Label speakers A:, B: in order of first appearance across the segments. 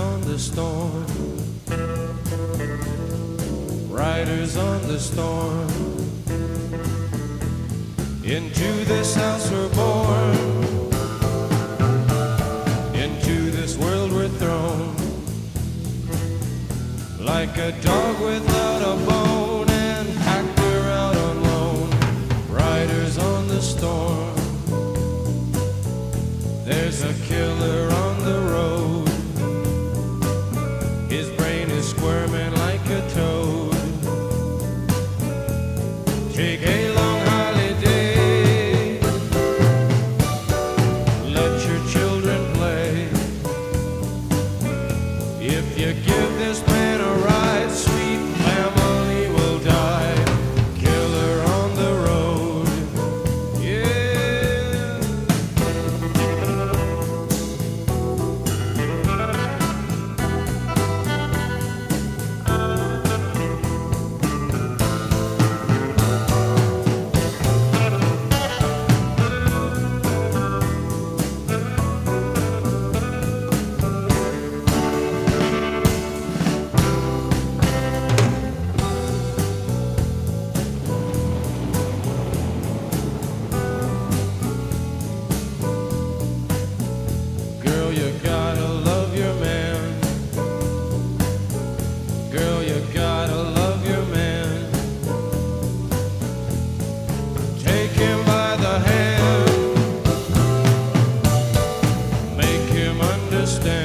A: on the storm. Riders on the storm. Into this house we're born. Into this world we're thrown. Like a dog without. understand.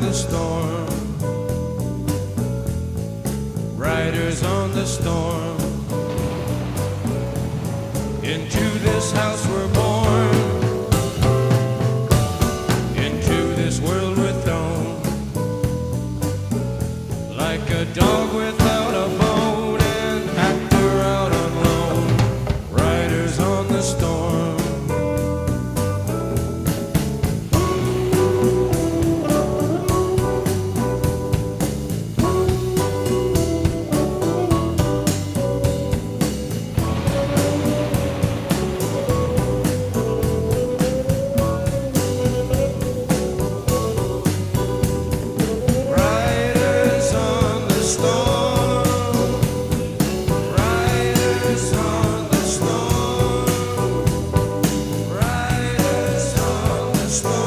A: on the storm. Riders on the storm. just the